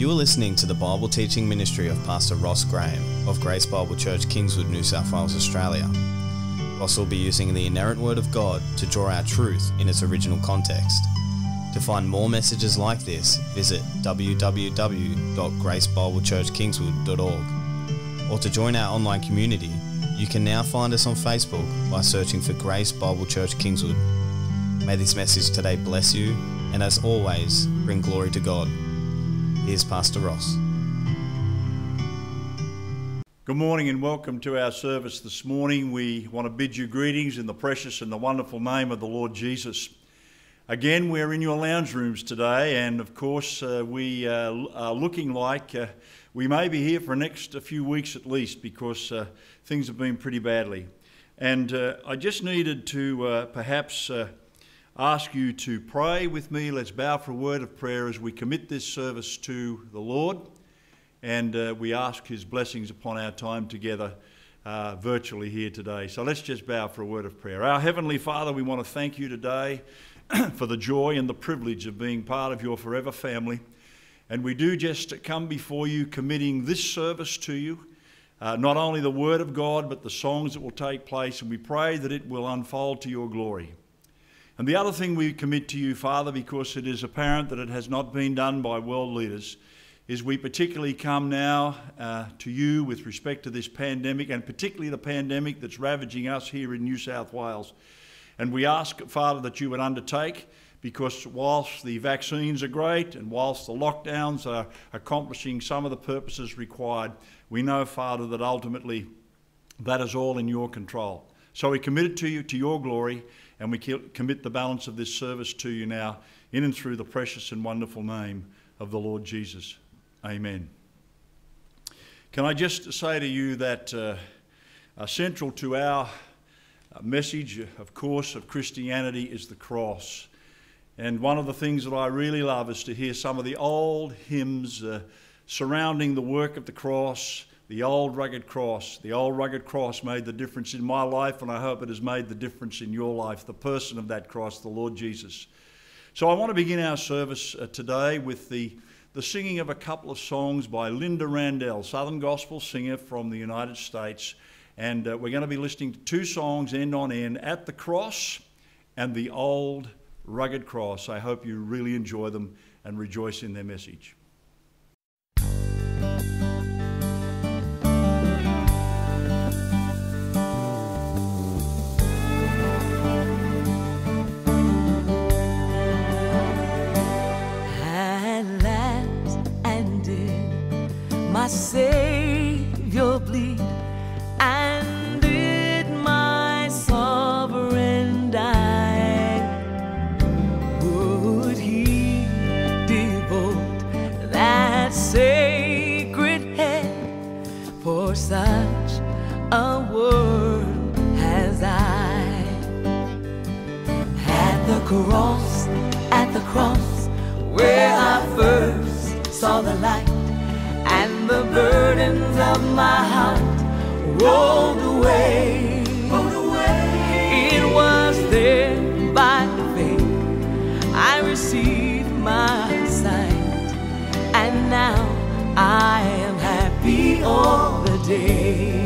You are listening to the Bible teaching ministry of Pastor Ross Graham of Grace Bible Church, Kingswood, New South Wales, Australia. Ross will be using the inerrant Word of God to draw out truth in its original context. To find more messages like this, visit www.gracebiblechurchkingswood.org. Or to join our online community, you can now find us on Facebook by searching for Grace Bible Church Kingswood. May this message today bless you and, as always, bring glory to God. Here's Pastor Ross. Good morning and welcome to our service this morning. We want to bid you greetings in the precious and the wonderful name of the Lord Jesus. Again, we're in your lounge rooms today, and of course, uh, we uh, are looking like uh, we may be here for the next few weeks at least because uh, things have been pretty badly. And uh, I just needed to uh, perhaps ask you to pray with me. Let's bow for a word of prayer as we commit this service to the Lord, and we ask His blessings upon our time together. Uh, virtually here today. So let's just bow for a word of prayer. Our Heavenly Father, we want to thank you today for the joy and the privilege of being part of your forever family. And we do just come before you committing this service to you, uh, not only the Word of God, but the songs that will take place. And we pray that it will unfold to your glory. And the other thing we commit to you, Father, because it is apparent that it has not been done by world leaders, is we particularly come now uh, to you with respect to this pandemic, and particularly the pandemic that's ravaging us here in New South Wales. And we ask, Father, that you would undertake, because whilst the vaccines are great and whilst the lockdowns are accomplishing some of the purposes required, we know, Father, that ultimately that is all in your control. So we commit it to you, to your glory, and we commit the balance of this service to you now, in and through the precious and wonderful name of the Lord Jesus. Amen. Can I just say to you that uh, uh, central to our message, of course, of Christianity is the cross. And one of the things that I really love is to hear some of the old hymns uh, surrounding the work of the cross, the old rugged cross. The old rugged cross made the difference in my life, and I hope it has made the difference in your life, the person of that cross, the Lord Jesus. So I want to begin our service uh, today with the, the singing of a couple of songs by Lynda Randle, Southern Gospel singer from the United States. And uh, we're going to be listening to two songs end on end At the Cross and The Old Rugged Cross. I hope you really enjoy them and rejoice in their message. Savior bleed and did my sovereign die? Would he devote that sacred head for such a world as I? At the cross, at the cross, where I first saw the light burdens of my heart rolled away. Rolled away. It was there by faith I received my sight, and now I am happy all the day.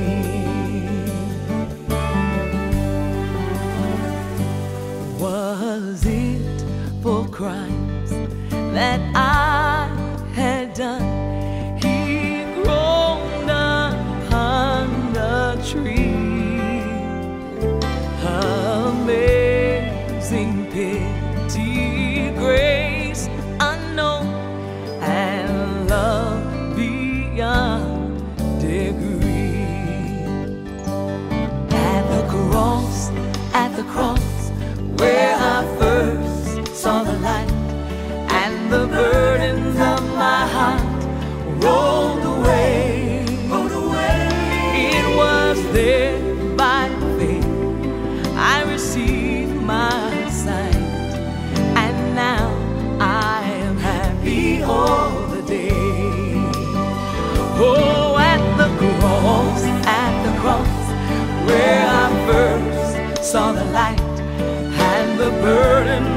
Light and the burdens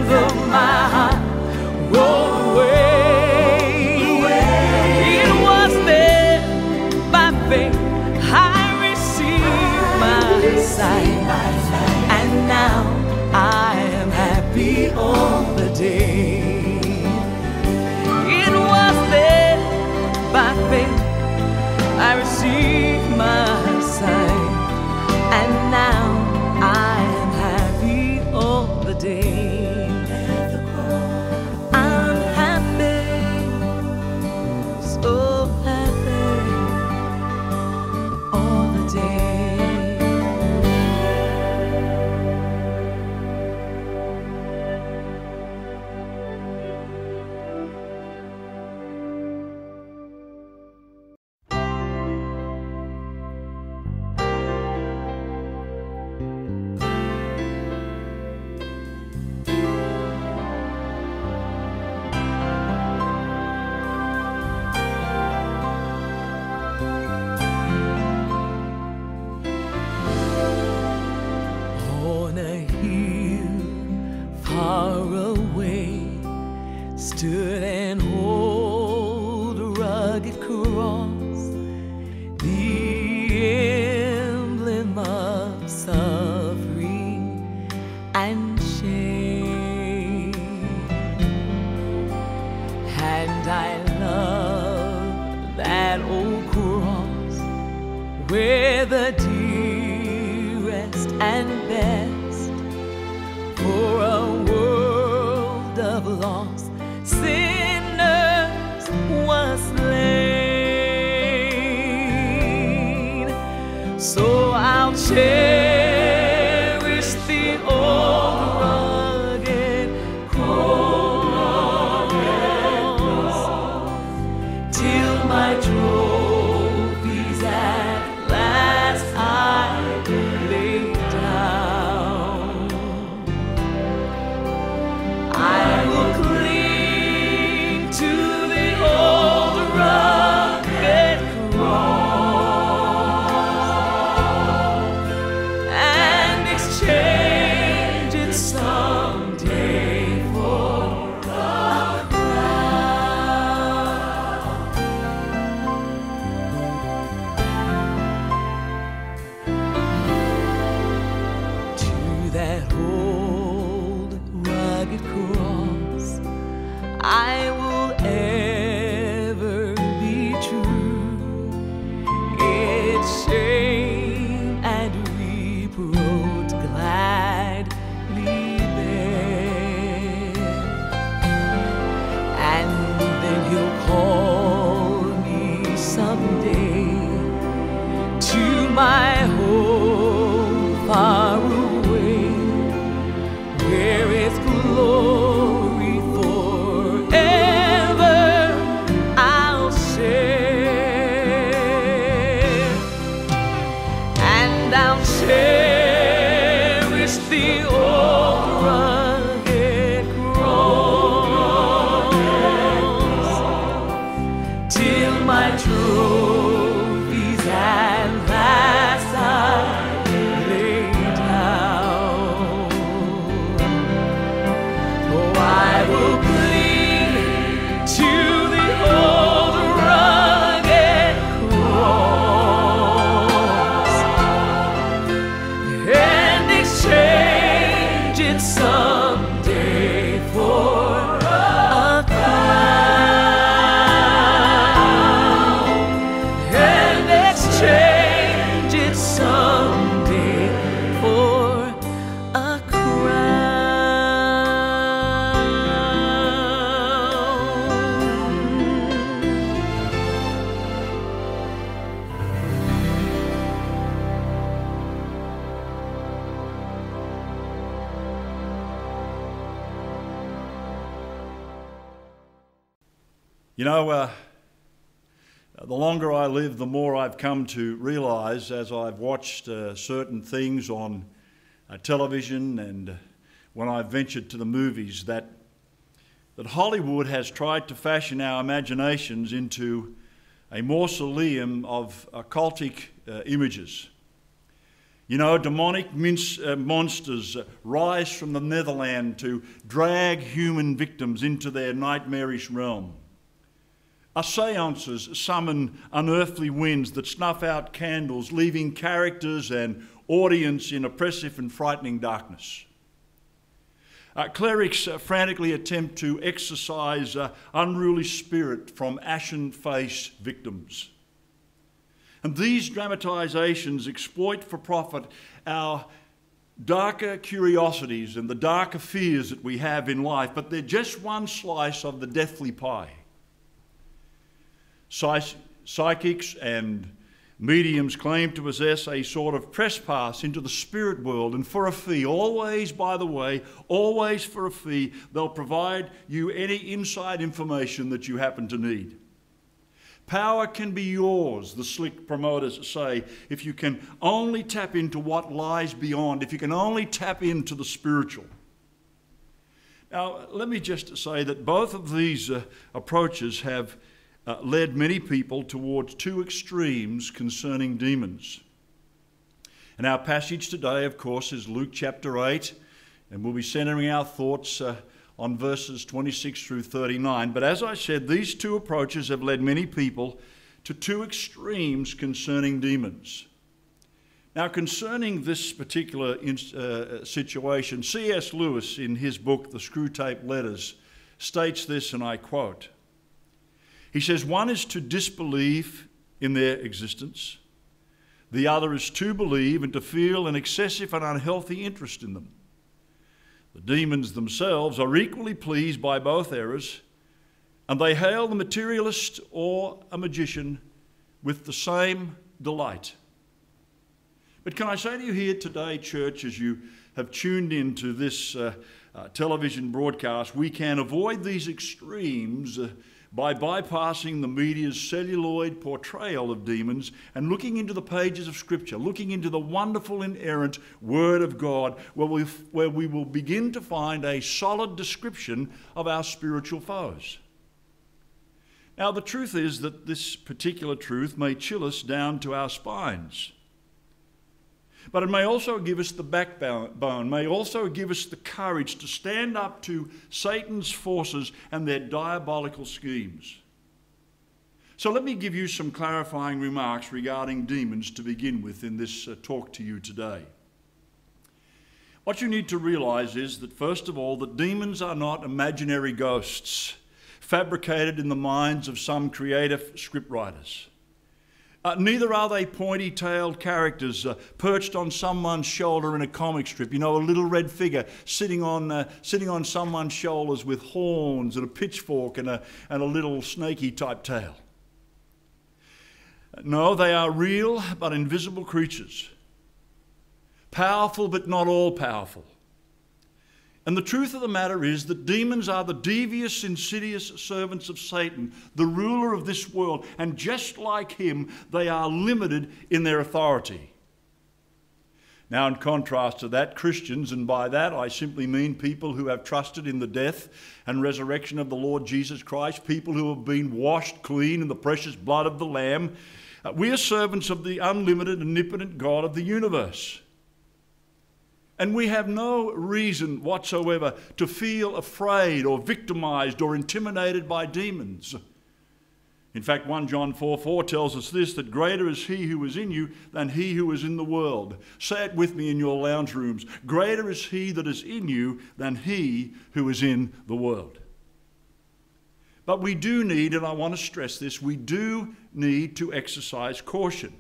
down, cherish the old. I live, the more I've come to realize as I've watched uh, certain things on uh, television and when I've ventured to the movies that, that Hollywood has tried to fashion our imaginations into a mausoleum of occultic uh, images. You know, demonic mince, uh, monsters rise from the Netherland to drag human victims into their nightmarish realm. Are seances summon unearthly winds that snuff out candles, leaving characters and audience in oppressive and frightening darkness? Uh, clerics uh, frantically attempt to exorcise uh, unruly spirit from ashen face victims. And these dramatizations exploit for profit our darker curiosities and the darker fears that we have in life, but they're just one slice of the deathly pie. Psychics and mediums claim to possess a sort of trespass into the spirit world, and for a fee, always, by the way, always for a fee, they'll provide you any inside information that you happen to need. Power can be yours, the slick promoters say, if you can only tap into what lies beyond, if you can only tap into the spiritual. Now, let me just say that both of these uh, approaches have uh, led many people towards two extremes concerning demons. And our passage today, of course, is Luke chapter 8, and we'll be centering our thoughts uh, on verses 26 through 39. But as I said, these two approaches have led many people to two extremes concerning demons. Now, concerning this particular uh, situation, C.S. Lewis, in his book, The Screwtape Letters, states this, and I quote He says, One is to disbelieve in their existence, the other is to believe and to feel an excessive and unhealthy interest in them. The demons themselves are equally pleased by both errors, and they hail the materialist or a magician with the same delight. But can I say to you here today, church, as you have tuned into this uh, uh, television broadcast, we can avoid these extremes. Uh, by bypassing the media's celluloid portrayal of demons and looking into the pages of Scripture, looking into the wonderful, inerrant Word of God, where we, where we will begin to find a solid description of our spiritual foes. Now, the truth is that this particular truth may chill us down to our spines. But it may also give us the backbone, may also give us the courage to stand up to Satan's forces and their diabolical schemes. So let me give you some clarifying remarks regarding demons to begin with in this uh, talk to you today. What you need to realize is that, first of all, that demons are not imaginary ghosts fabricated in the minds of some creative scriptwriters. Uh, neither are they pointy tailed characters uh, perched on someone's shoulder in a comic strip. You know, a little red figure sitting on, uh, sitting on someone's shoulders with horns and a pitchfork and a, and a little snaky type tail. No, they are real but invisible creatures, powerful but not all powerful. And the truth of the matter is that demons are the devious, insidious servants of Satan, the ruler of this world, and just like him, they are limited in their authority. Now, in contrast to that, Christians, and by that I simply mean people who have trusted in the death and resurrection of the Lord Jesus Christ, people who have been washed clean in the precious blood of the Lamb, uh, we are servants of the unlimited, omnipotent God of the universe. And we have no reason whatsoever to feel afraid or victimized or intimidated by demons. In fact, 1 John 4 4 tells us this that greater is he who is in you than he who is in the world. Say it with me in your lounge rooms. Greater is he that is in you than he who is in the world. But we do need, and I want to stress this, we do need to exercise caution.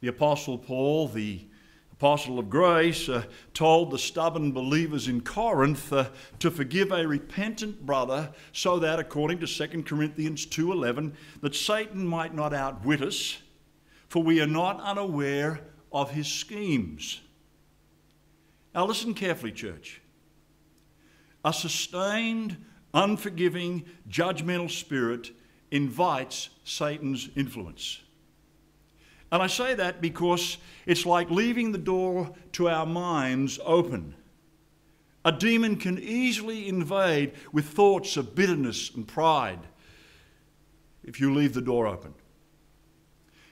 The Apostle Paul, the apostle of grace, uh, told the stubborn believers in Corinth uh, to forgive a repentant brother so that, according to 2 Corinthians 2.11, that Satan might not outwit us, for we are not unaware of his schemes. Now listen carefully, church. A sustained, unforgiving, judgmental spirit invites Satan's influence. And I say that because it's like leaving the door to our minds open. A demon can easily invade with thoughts of bitterness and pride if you leave the door open.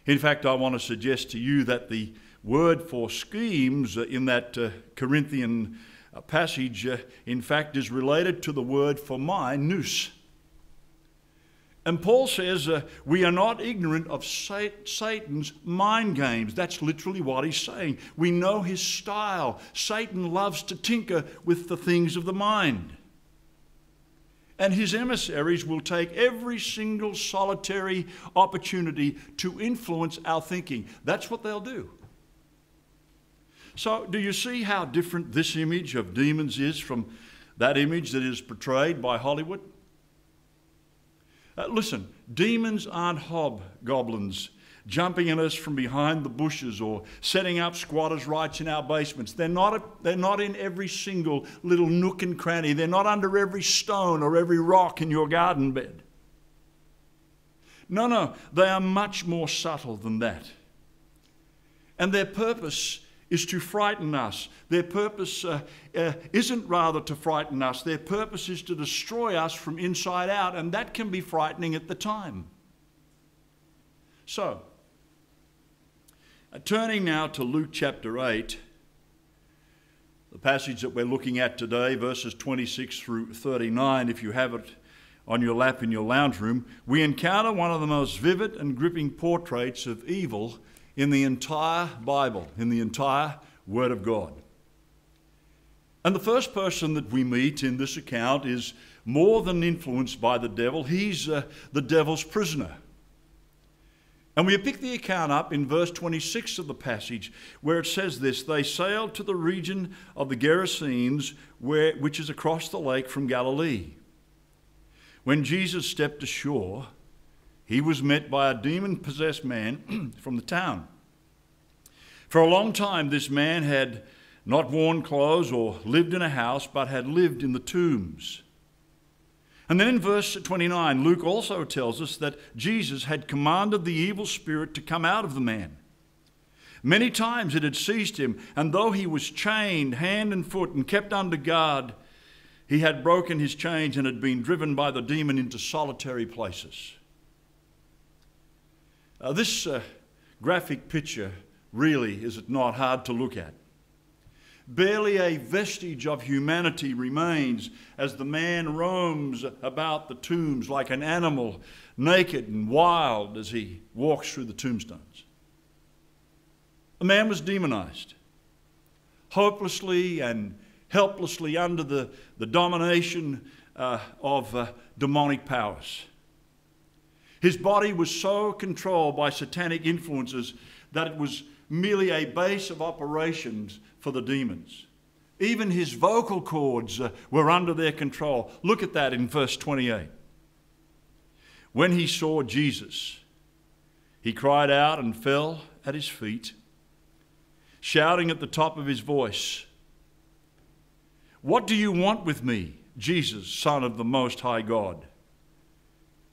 In fact, I want to suggest to you that the word for schemes in that uh, Corinthian uh, passage, uh, in fact, is related to the word for mind, nous. And Paul says, uh, We are not ignorant of Satan's mind games. That's literally what he's saying. We know his style. Satan loves to tinker with the things of the mind. And his emissaries will take every single solitary opportunity to influence our thinking. That's what they'll do. So, do you see how different this image of demons is from that image that is portrayed by Hollywood? Uh, listen, demons aren't hobgoblins jumping at us from behind the bushes or setting up squatters' rights in our basements. They're not, a, they're not in every single little nook and cranny. They're not under every stone or every rock in your garden bed. No, no, they are much more subtle than that. And their purpose is to frighten us. Their purpose uh, uh, isn't rather to frighten us, their purpose is to destroy us from inside out, and that can be frightening at the time. So, uh, turning now to Luke chapter 8, the passage that we're looking at today, verses 26 through 39, if you have it on your lap in your lounge room, we encounter one of the most vivid and gripping portraits of evil in the entire Bible, in the entire Word of God. And the first person that we meet in this account is more than influenced by the devil, he's uh, the devil's prisoner. And we pick the account up in verse 26 of the passage where it says this They sailed to the region of the Gerasenes, where, which is across the lake from Galilee. When Jesus stepped ashore, he was met by a demon possessed man from the town. For a long time, this man had not worn clothes or lived in a house, but had lived in the tombs. And then in verse 29, Luke also tells us that Jesus had commanded the evil spirit to come out of the man. Many times it had seized him, and though he was chained hand and foot and kept under guard, he had broken his chains and had been driven by the demon into solitary places. Uh, this uh, graphic picture really, is it not, hard to look at? Barely a vestige of humanity remains as the man roams about the tombs like an animal, naked and wild as he walks through the tombstones. The man was demonized, hopelessly and helplessly under the, the domination uh, of uh, demonic powers. His body was so controlled by satanic influences that it was merely a base of operations for the demons. Even his vocal cords uh, were under their control. Look at that in verse 28. When he saw Jesus, he cried out and fell at his feet, shouting at the top of his voice, What do you want with me, Jesus, Son of the Most High God?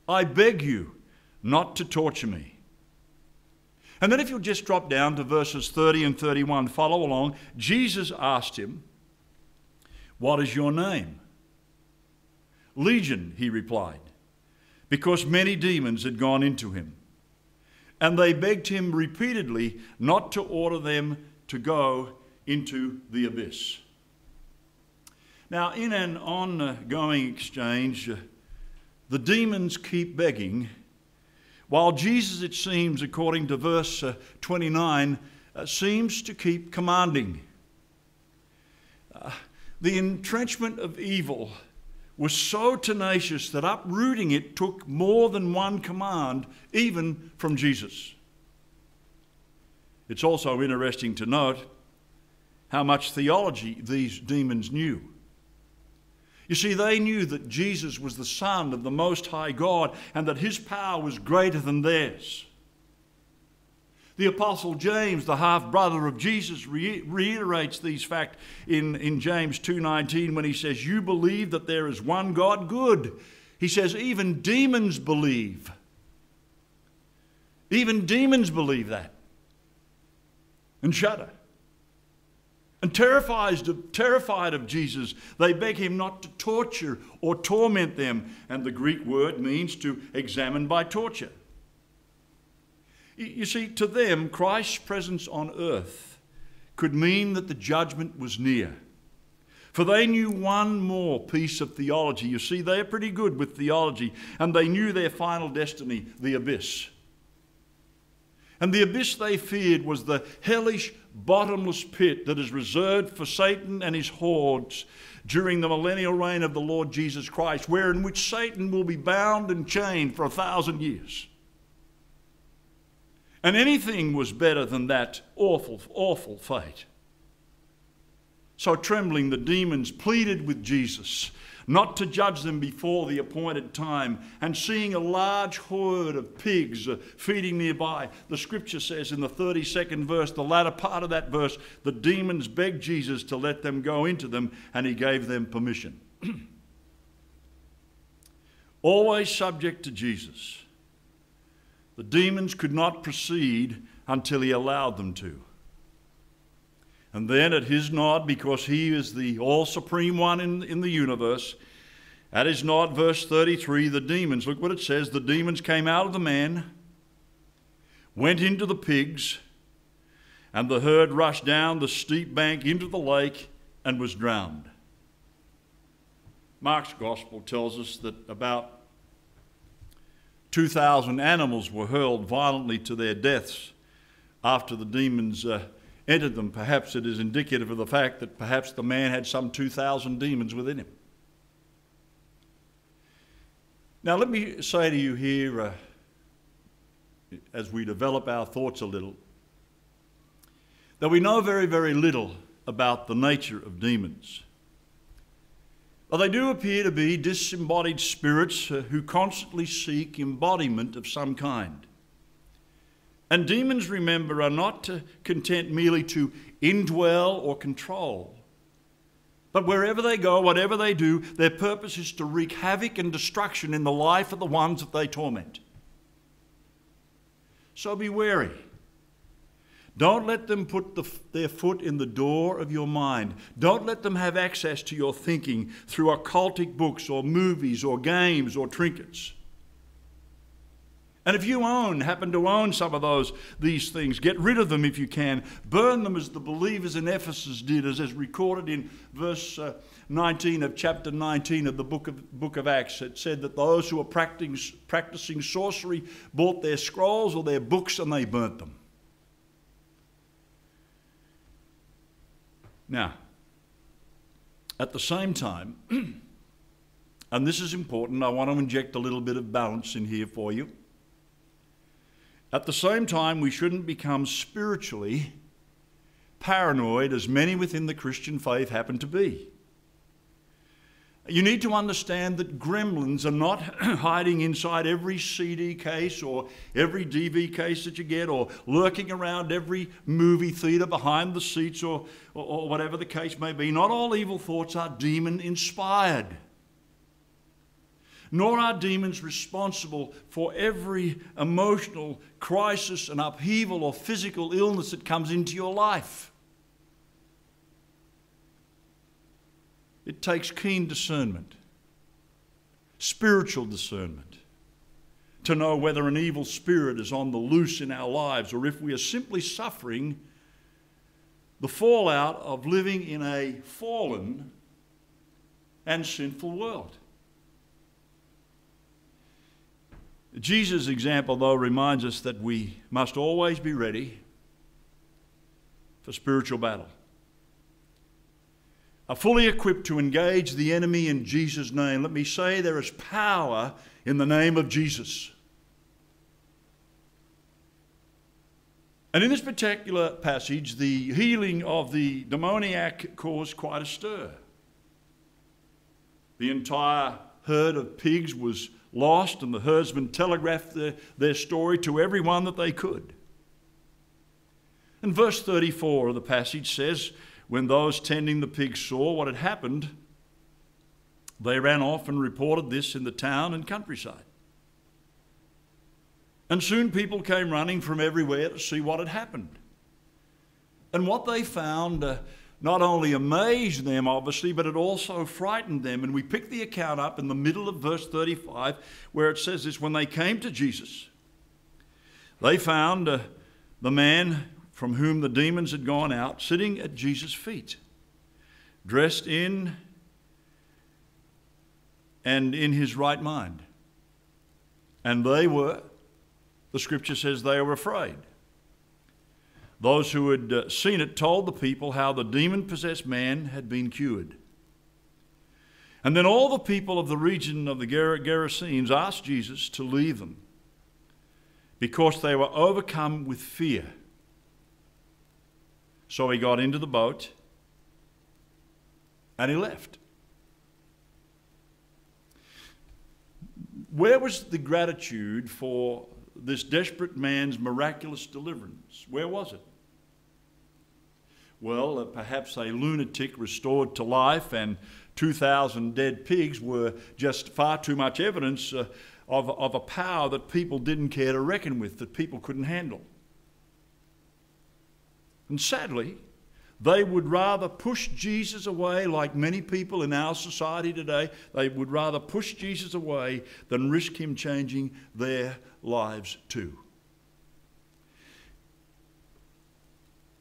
I beg you not to torture me. And then, if you'll just drop down to verses 30 and 31, follow along. Jesus asked him, What is your name? Legion, he replied, because many demons had gone into him. And they begged him repeatedly not to order them to go into the abyss. Now, in an ongoing exchange, the demons keep begging while Jesus, it seems, according to verse uh, 29, uh, seems to keep commanding. Uh, the entrenchment of evil was so tenacious that uprooting it took more than one command, even from Jesus. It's also interesting to note how much theology these demons knew. You see, they knew that Jesus was the Son of the Most High God and that his power was greater than theirs. The Apostle James, the half brother of Jesus, reiterates these facts in, in James 2.19 when he says, You believe that there is one God? Good. He says, Even demons believe. Even demons believe that and shudder. And terrified of, terrified of Jesus, they beg him not to torture or torment them. And the Greek word means to examine by torture. You see, to them, Christ's presence on earth could mean that the judgment was near. For they knew one more piece of theology. You see, they're pretty good with theology, and they knew their final destiny, the abyss. And the abyss they feared was the hellish, bottomless pit that is reserved for Satan and his hordes during the millennial reign of the Lord Jesus Christ, where in which Satan will be bound and chained for a thousand years. And anything was better than that awful, awful fate. So, trembling, the demons pleaded with Jesus not to judge them before the appointed time. And seeing a large herd of pigs uh, feeding nearby, the scripture says in the 32nd verse, the latter part of that verse, the demons begged Jesus to let them go into them, and he gave them permission. Always subject to Jesus. The demons could not proceed until he allowed them to. And then at his nod, because he is the all supreme one in, in the universe, at his nod, verse 33, the demons, look what it says the demons came out of the man, went into the pigs, and the herd rushed down the steep bank into the lake and was drowned. Mark's gospel tells us that about 2,000 animals were hurled violently to their deaths after the demons. Uh, entered them. Perhaps it is indicative of the fact that perhaps the man had some 2,000 demons within him. Now, let me say to you here, uh, as we develop our thoughts a little, that we know very, very little about the nature of demons. But they do appear to be disembodied spirits uh, who constantly seek embodiment of some kind. And demons, remember, are not content merely to indwell or control. But wherever they go, whatever they do, their purpose is to wreak havoc and destruction in the life of the ones that they torment. So be wary. Don't let them put the, their foot in the door of your mind. Don't let them have access to your thinking through occultic books or movies or games or trinkets. And if you own, happen to own some of those these things, get rid of them if you can. Burn them as the believers in Ephesus did, as is recorded in verse uh, 19 of chapter 19 of the book of, book of Acts. It said that those who were practicing, practicing sorcery bought their scrolls or their books and they burnt them. Now, at the same time, and this is important, I want to inject a little bit of balance in here for you. At the same time, we shouldn't become spiritually paranoid, as many within the Christian faith happen to be. You need to understand that gremlins are not hiding inside every CD case or every DV case that you get or lurking around every movie theatre behind the seats or, or, or whatever the case may be. Not all evil thoughts are demon inspired nor are demons responsible for every emotional crisis and upheaval or physical illness that comes into your life. It takes keen discernment, spiritual discernment, to know whether an evil spirit is on the loose in our lives or if we are simply suffering the fallout of living in a fallen and sinful world. Jesus' example, though, reminds us that we must always be ready for spiritual battle. Are fully equipped to engage the enemy in Jesus' name. Let me say there is power in the name of Jesus. And in this particular passage, the healing of the demoniac caused quite a stir. The entire herd of pigs was lost, and the herdsmen telegraphed their, their story to everyone that they could. And verse 34 of the passage says, When those tending the pigs saw what had happened, they ran off and reported this in the town and countryside. And soon people came running from everywhere to see what had happened. And what they found uh, not only amazed them, obviously, but it also frightened them. And we pick the account up in the middle of verse 35, where it says this When they came to Jesus, they found uh, the man from whom the demons had gone out sitting at Jesus' feet, dressed in and in his right mind. And they were, the scripture says, they were afraid. Those who had uh, seen it told the people how the demon possessed man had been cured. And then all the people of the region of the Gerasenes asked Jesus to leave them because they were overcome with fear. So he got into the boat and he left. Where was the gratitude for this desperate man's miraculous deliverance? Where was it? Well, uh, perhaps a lunatic restored to life and 2,000 dead pigs were just far too much evidence uh, of, of a power that people didn't care to reckon with, that people couldn't handle. And sadly, they would rather push Jesus away, like many people in our society today. They would rather push Jesus away than risk him changing their lives too.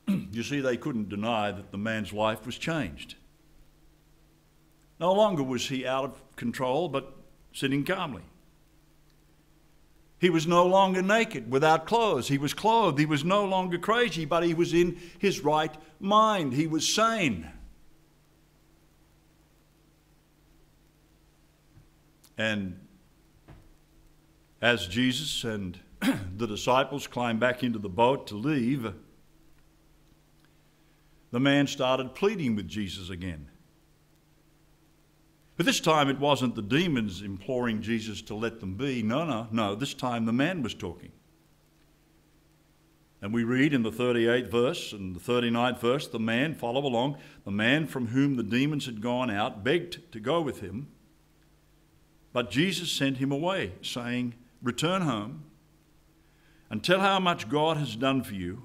you see, they couldn't deny that the man's life was changed. No longer was he out of control, but sitting calmly. He was no longer naked, without clothes. He was clothed. He was no longer crazy, but he was in his right mind. He was sane. And as Jesus and the disciples climbed back into the boat to leave, the man started pleading with Jesus again. But this time it wasn't the demons imploring Jesus to let them be. No, no, no. This time the man was talking. And we read in the 38th verse and the 39th verse the man, follow along, the man from whom the demons had gone out begged to go with him. But Jesus sent him away, saying, Return home and tell how much God has done for you.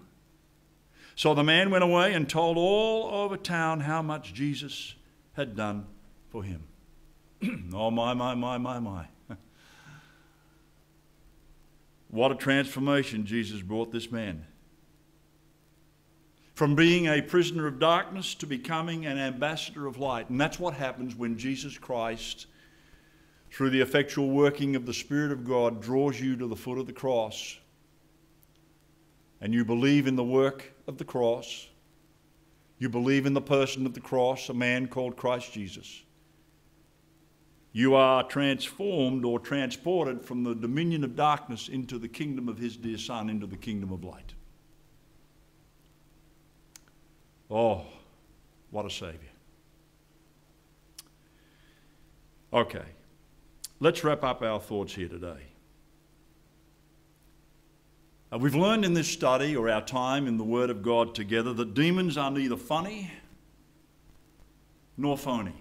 So the man went away and told all over town how much Jesus had done for him. oh, my, my, my, my, my. what a transformation Jesus brought this man. From being a prisoner of darkness to becoming an ambassador of light. And that's what happens when Jesus Christ, through the effectual working of the Spirit of God, draws you to the foot of the cross. And you believe in the work of the cross. You believe in the person of the cross, a man called Christ Jesus you are transformed or transported from the dominion of darkness into the kingdom of his dear Son, into the kingdom of light. Oh, what a Savior. Okay, let's wrap up our thoughts here today. Uh, we've learned in this study or our time in the Word of God together that demons are neither funny nor phony.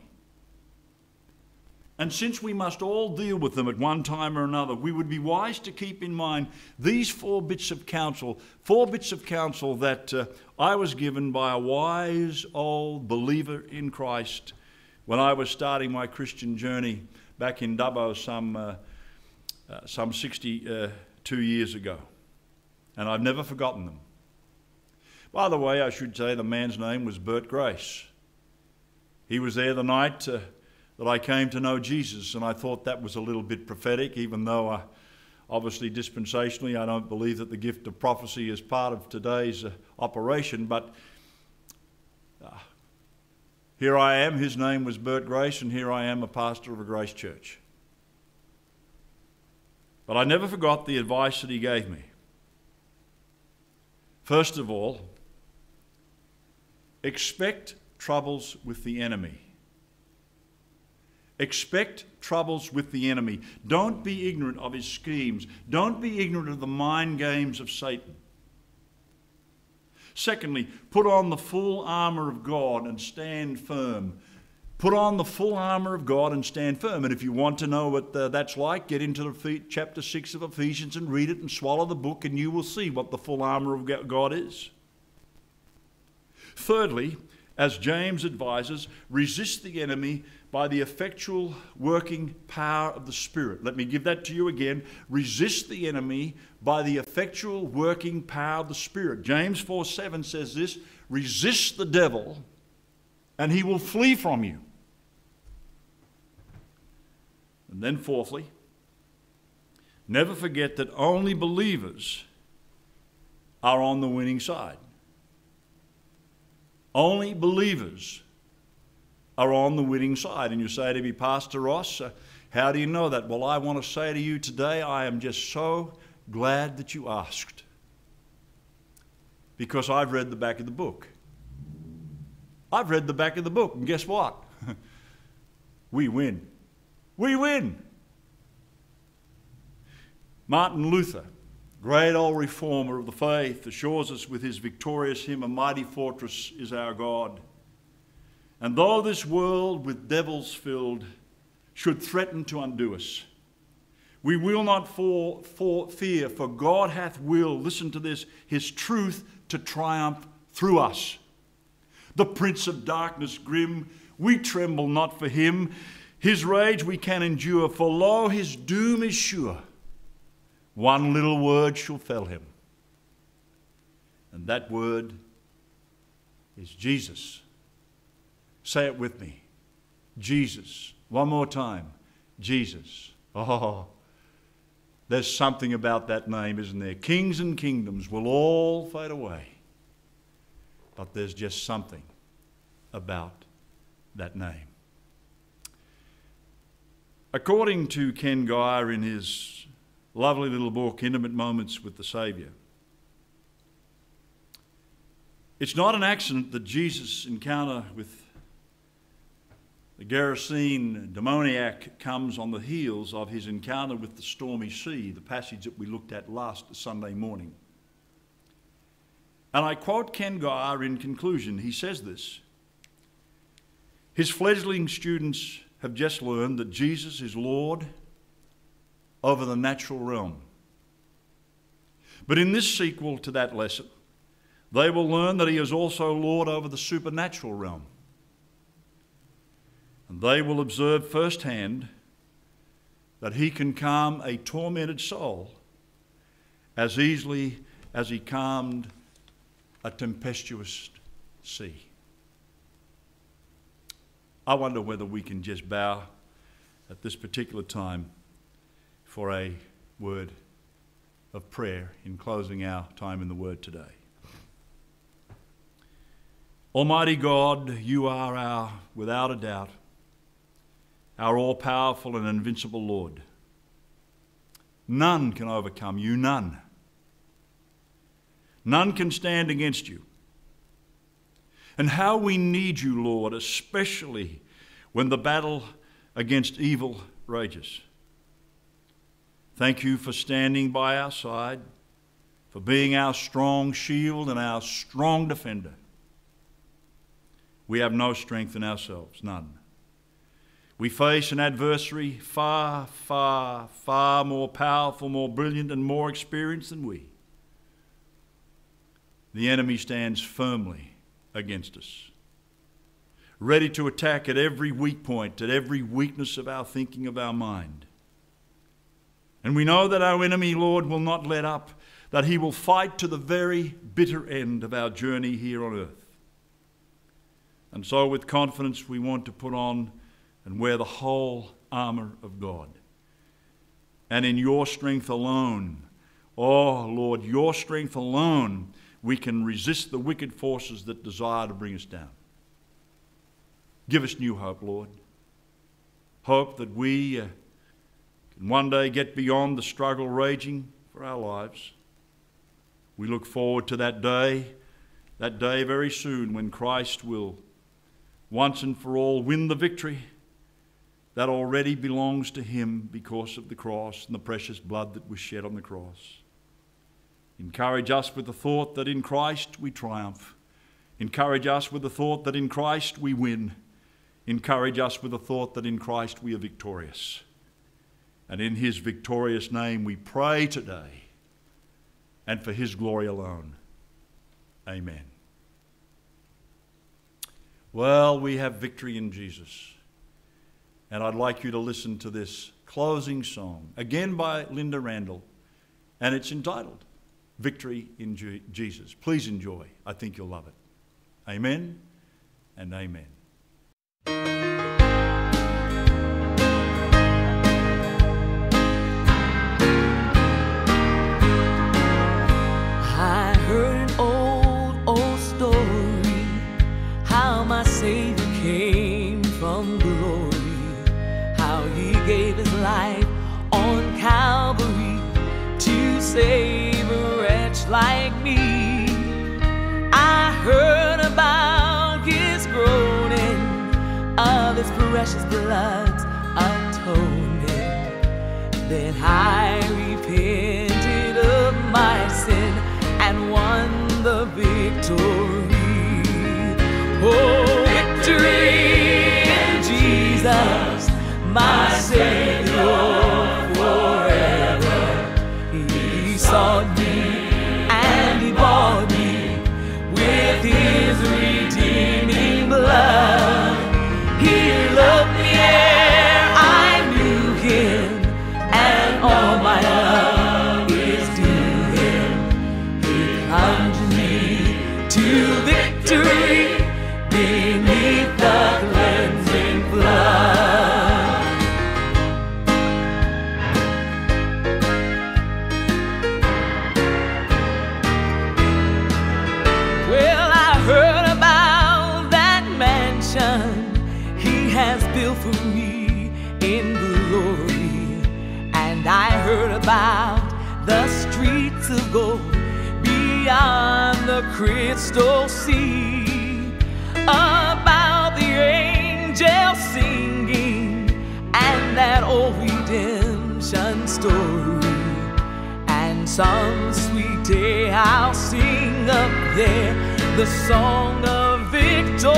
And since we must all deal with them at one time or another, we would be wise to keep in mind these four bits of counsel, four bits of counsel that uh, I was given by a wise old believer in Christ when I was starting my Christian journey back in Dubbo some, uh, uh, some 62 years ago. And I've never forgotten them. By the way, I should say the man's name was Bert Grace. He was there the night uh, that I came to know Jesus, and I thought that was a little bit prophetic, even though I, obviously dispensationally I don't believe that the gift of prophecy is part of today's uh, operation, but uh, here I am. His name was Bert Grace, and here I am, a pastor of a Grace church. But I never forgot the advice that he gave me. First of all, expect troubles with the enemy. Expect troubles with the enemy. Don't be ignorant of his schemes. Don't be ignorant of the mind games of Satan. Secondly, put on the full armour of God and stand firm. Put on the full armour of God and stand firm. And if you want to know what uh, that's like, get into the chapter 6 of Ephesians and read it and swallow the book, and you will see what the full armour of God is. Thirdly, as James advises, resist the enemy by the effectual working power of the Spirit. Let me give that to you again. Resist the enemy by the effectual working power of the Spirit. James 4 7 says this resist the devil, and he will flee from you. And then, fourthly, never forget that only believers are on the winning side. Only believers are on the winning side. And you say to me, Pastor Ross, uh, how do you know that? Well, I want to say to you today, I am just so glad that you asked. Because I've read the back of the book. I've read the back of the book, and guess what? we win. We win. Martin Luther, great old reformer of the faith, assures us with his victorious hymn, A Mighty Fortress is Our God. And though this world with devils filled should threaten to undo us, we will not for, for fear, for God hath will, listen to this, his truth to triumph through us. The prince of darkness grim, we tremble not for him. His rage we can endure, for lo, his doom is sure. One little word shall fell him. And that word is Jesus. Say it with me Jesus. One more time Jesus. Oh, there's something about that name, isn't there? Kings and kingdoms will all fade away. But there's just something about that name. According to Ken Gire in his lovely little book, Intimate Moments with the Saviour, it's not an accident that Jesus' encounter with the Gerasene demoniac comes on the heels of his encounter with the stormy sea, the passage that we looked at last Sunday morning. And I quote Ken Gire in conclusion. He says this His fledgling students have just learned that Jesus is Lord over the natural realm. But in this sequel to that lesson, they will learn that He is also Lord over the supernatural realm. And they will observe firsthand that he can calm a tormented soul as easily as he calmed a tempestuous sea. I wonder whether we can just bow at this particular time for a word of prayer in closing our time in the Word today. Almighty God, you are our, without a doubt, our all powerful and invincible Lord. None can overcome you, none. None can stand against you. And how we need you, Lord, especially when the battle against evil rages. Thank you for standing by our side, for being our strong shield and our strong defender. We have no strength in ourselves, none. We face an adversary far, far, far more powerful, more brilliant, and more experienced than we. The enemy stands firmly against us, ready to attack at every weak point, at every weakness of our thinking, of our mind. And we know that our enemy, Lord, will not let up, that he will fight to the very bitter end of our journey here on earth. And so, with confidence, we want to put on and wear the whole armor of God. And in your strength alone, oh Lord, your strength alone, we can resist the wicked forces that desire to bring us down. Give us new hope, Lord. Hope that we uh, can one day get beyond the struggle raging for our lives. We look forward to that day, that day very soon when Christ will once and for all win the victory that already belongs to Him because of the cross and the precious blood that was shed on the cross. Encourage us with the thought that in Christ we triumph. Encourage us with the thought that in Christ we win. Encourage us with the thought that in Christ we are victorious. And in His victorious name we pray today and for His glory alone. Amen. Well, we have victory in Jesus. And I'd like you to listen to this closing song, again by Lynda Randle, and it's entitled Victory in Jesus. Please enjoy. I think you'll love it. Amen and amen. I heard an old, old story how my Savior came from glory, how he gave his life on Calvary to save like me. I heard about his groaning, of his precious blood's atonement. Then I repented of my sin and won the victory. Oh, crystal sea. About the angels singing and that old redemption story. And some sweet day I'll sing up there the song of victory.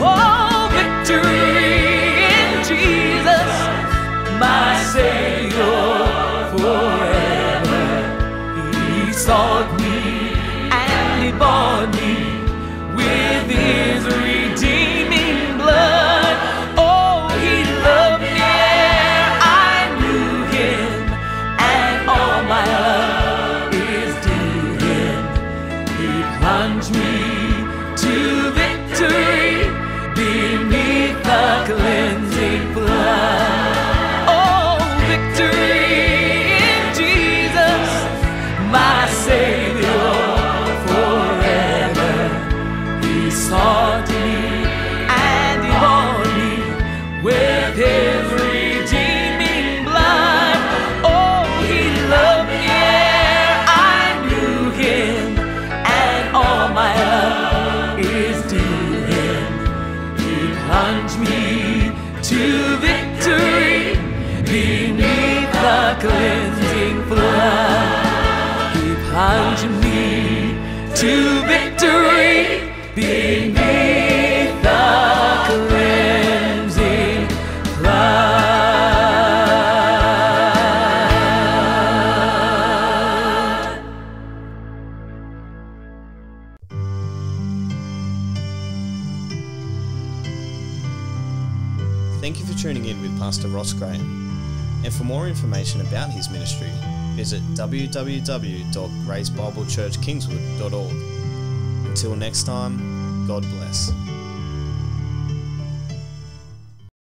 Oh, victory in Jesus, my Savior visit www.gracebiblechurchkingswood.org. Until next time, God bless.